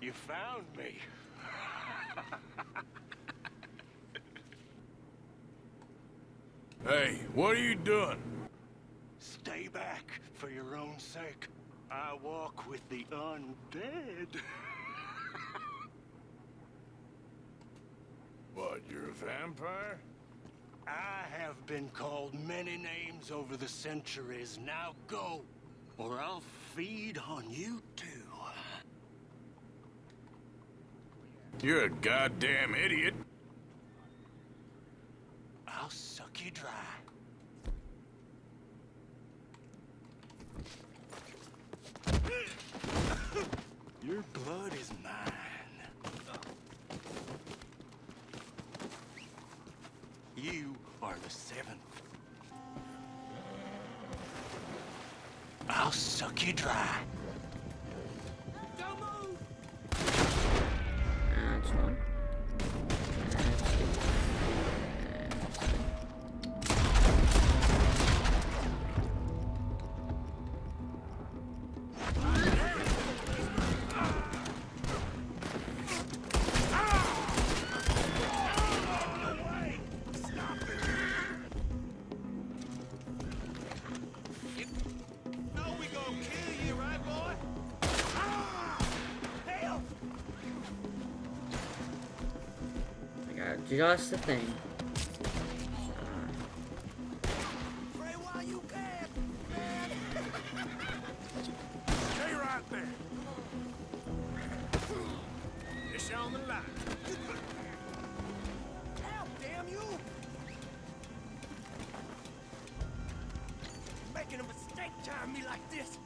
You found me. Hey, what are you doing? Stay back for your own sake. I walk with the undead. What, you're a vampire? I have been called many names over the centuries. Now go, or I'll feed on you too. You're a goddamn idiot. I'll suck you dry. Your blood is mine. You are the seventh. I'll suck you dry. Help, damn you! Making a mistake tying me like this.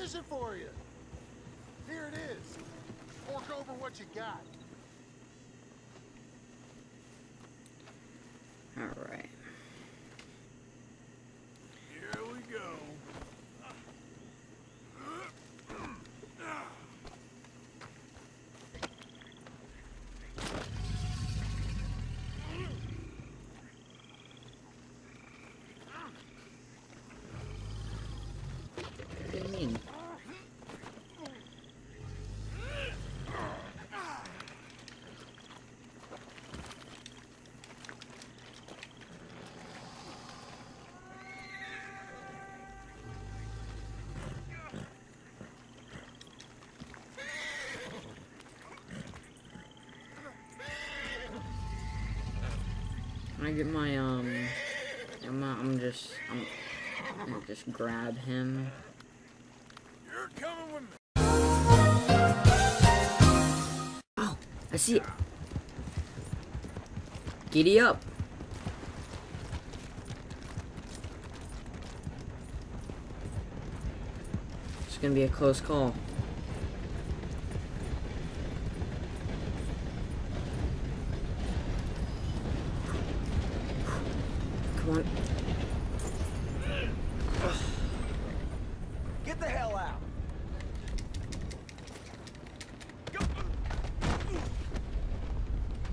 A for you. Here it is. Fork over what you got. Alright. Here we go. What do you mean? Can I get my um? I'm I'm just I'm, I'm gonna just grab him. You're coming with me. Oh, I see it. Giddy up. It's gonna be a close call. Come. Get the hell out!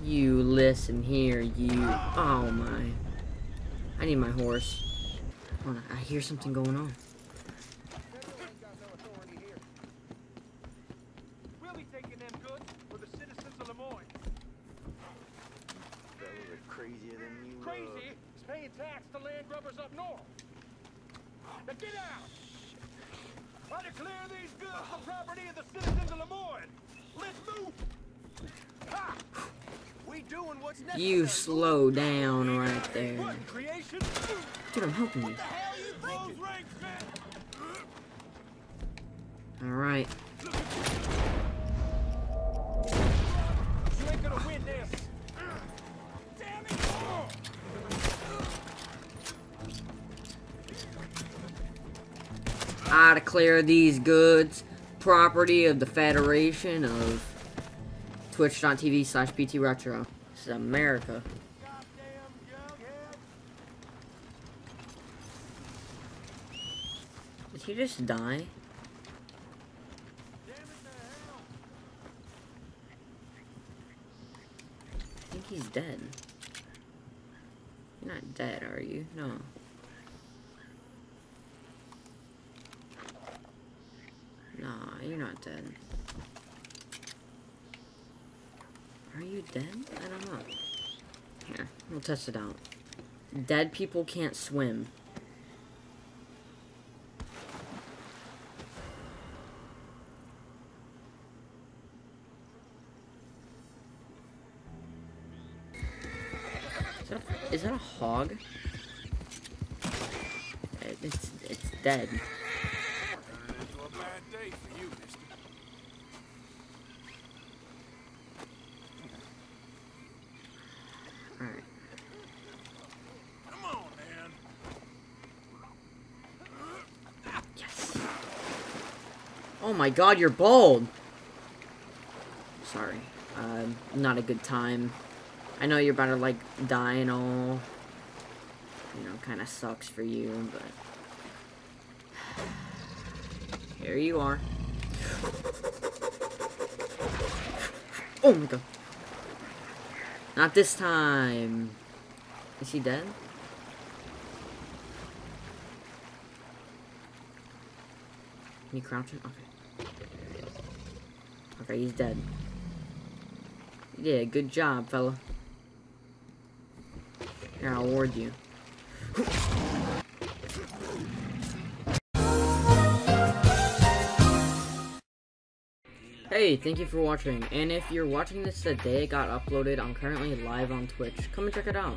You listen here, you. Oh my. I need my horse. Hold on, I hear something going on. We'll be taking them goods for the citizens of Lemoyne. Fellas are crazier than you. Uh, Crazy is paying tax to land grubbers up north. Now get out! I declare these goods the property of the citizens of Lemoyne. Let's move! Ha! We doing what's necessary. You slow down right there. What creation? Dude, I'm helping you. hell you thinking? Alright. I declare these goods property of the Federation of Twitch.tv slash PT Retro. This is America. Did he just die? I think he's dead. You're not dead, are you? No. You're not dead. Are you dead? I don't know. Here, we'll test it out. Dead people can't swim. Is that a, that a hog? It- It's, it's dead. Turning into a bad day for you, mister. Alright. Come on, man. Yes. Oh my god, you're bald! Sorry. Uh, not a good time. I know you're about to, like, die and all. You know, kind of sucks for you, but... Here you are. Oh my god. Not this time. Is he dead? Can you crouch him? Okay. Okay, he's dead. Yeah, good job, fella. Here, I'll award you. Hey, thank you for watching, and if you're watching this the day it got uploaded, I'm currently live on Twitch. Come and check it out.